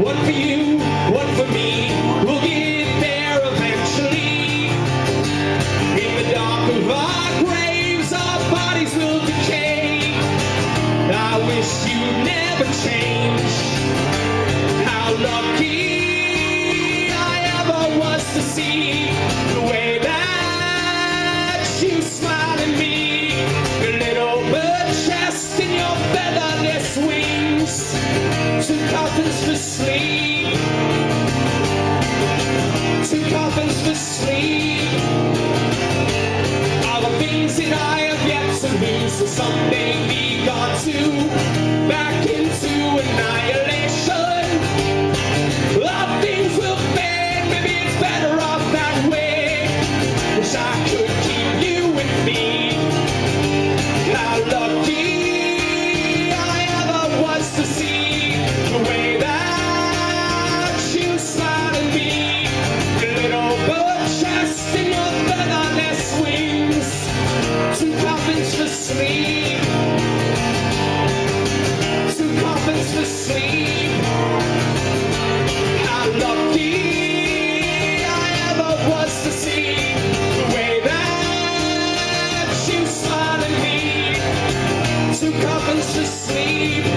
One for you, one for me. We'll get there eventually. In the dark of our graves, our bodies will decay. I wish you never change. How lucky I ever was to see the way. to me, so someday we got to. two coffins to sleep